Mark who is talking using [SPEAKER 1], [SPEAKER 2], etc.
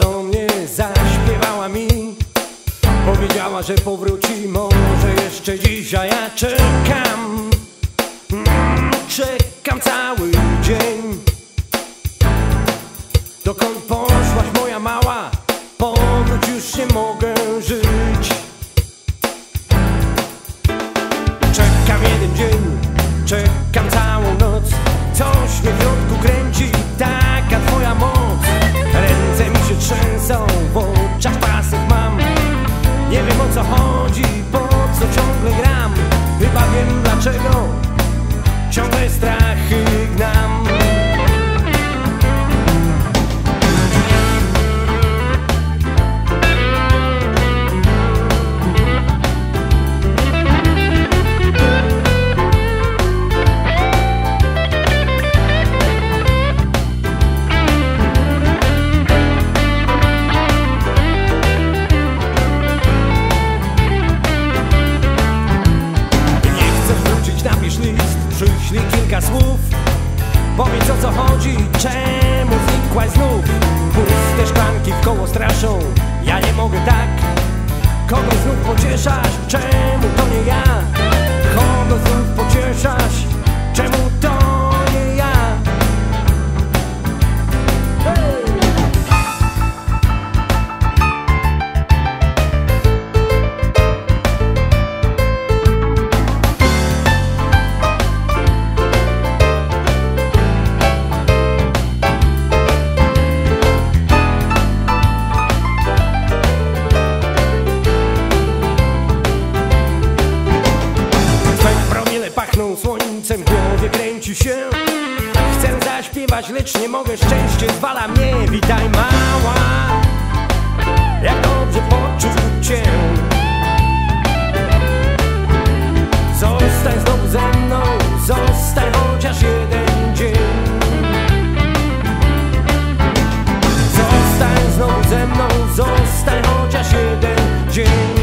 [SPEAKER 1] Do mnie, zaśpiewała mi. Powiedziała, że powróci może jeszcze dzisiaj Ja czekam, mm, czekam cały dzień. Dokąd poszłaś kilka słów. Powiedz o co chodzi, czemu znikłaś znów? Puste szklanki w koło straszą, ja nie mogę tak Kogo znów pocieszasz, czemu to nie ja słońcem, w głowie kręci się. Chcę zaśpiewać, lecz nie mogę, szczęście zwala mnie. Witaj mała, jak dobrze poczuć cię. Zostań znowu ze mną, zostań chociaż jeden dzień. Zostań znowu ze mną, zostań chociaż jeden dzień.